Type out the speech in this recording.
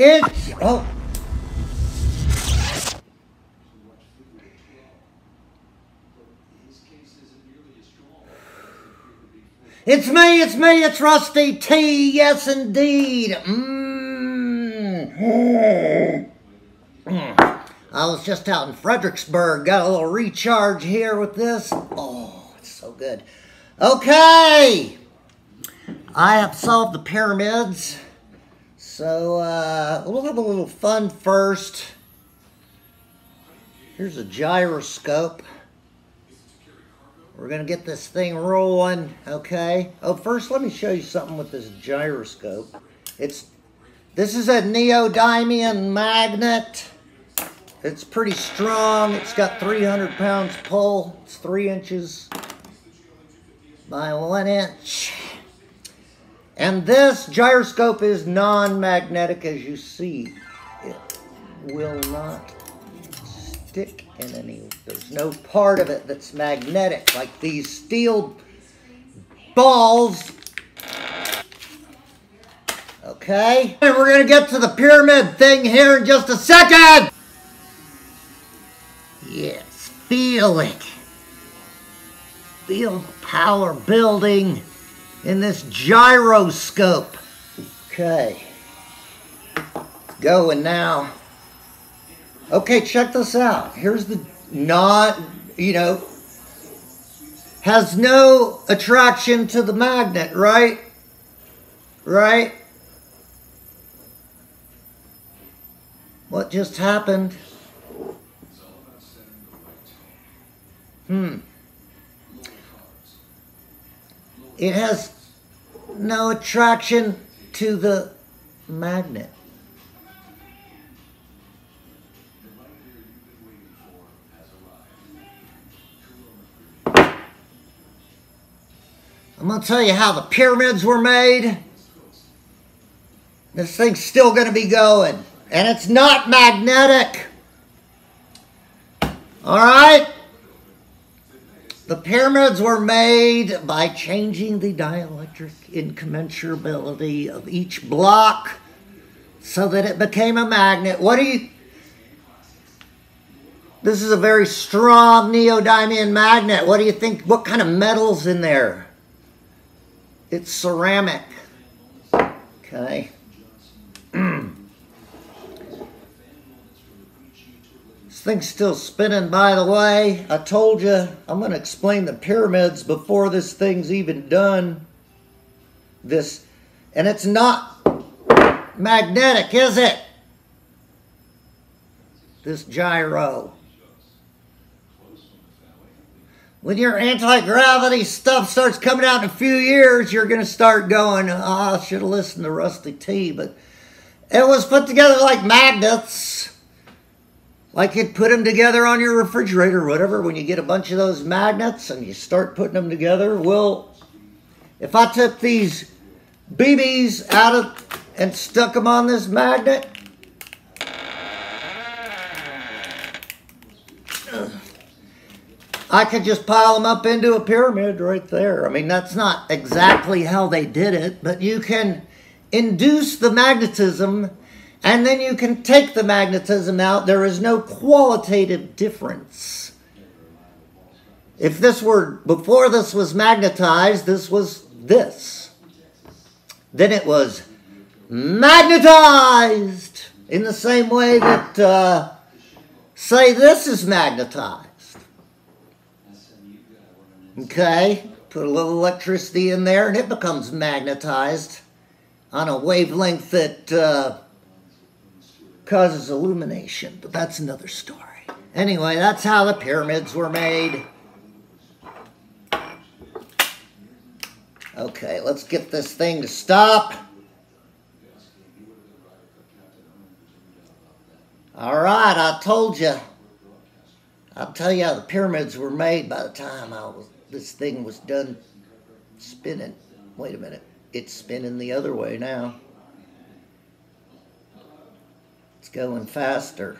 It's oh. It's me, it's me, it's Rusty T. Yes, indeed. Mm. I was just out in Fredericksburg, got a little recharge here with this. Oh, it's so good. Okay, I have solved the pyramids. So uh, we'll have a little fun first. Here's a gyroscope. We're going to get this thing rolling, okay? Oh, first let me show you something with this gyroscope. It's This is a neodymium magnet. It's pretty strong. It's got 300 pounds pull. It's 3 inches by 1 inch. And this gyroscope is non-magnetic as you see. It will not stick in any, there's no part of it that's magnetic like these steel balls. Okay, and we're gonna get to the pyramid thing here in just a second. Yes, feel it. Feel the power building in this gyroscope. Okay. Going now. Okay, check this out. Here's the not, you know, has no attraction to the magnet, right? Right? What just happened? Hmm. It has no attraction to the magnet. I'm going to tell you how the pyramids were made. This thing's still going to be going. And it's not magnetic. All right? The pyramids were made by changing the dielectric incommensurability of each block so that it became a magnet. What do you... This is a very strong neodymium magnet. What do you think? What kind of metal's in there? It's ceramic. Okay. this thing's still spinning, by the way. I told you I'm going to explain the pyramids before this thing's even done. This, and it's not magnetic, is it? This gyro. when your anti-gravity stuff starts coming out in a few years, you're going to start going, oh, I should have listened to Rusty T. But it was put together like magnets. Like you'd put them together on your refrigerator or whatever. When you get a bunch of those magnets and you start putting them together, well, if I took these BBs out of and stuck them on this magnet, I could just pile them up into a pyramid right there. I mean, that's not exactly how they did it, but you can induce the magnetism and then you can take the magnetism out. There is no qualitative difference. If this were, before this was magnetized, this was this. Then it was magnetized in the same way that, uh, say, this is magnetized. Okay, put a little electricity in there and it becomes magnetized on a wavelength that uh, causes illumination. But that's another story. Anyway, that's how the pyramids were made. Okay, let's get this thing to stop. All right, I told you. I'll tell you how the pyramids were made by the time I was this thing was done spinning. Wait a minute. It's spinning the other way now. It's going faster.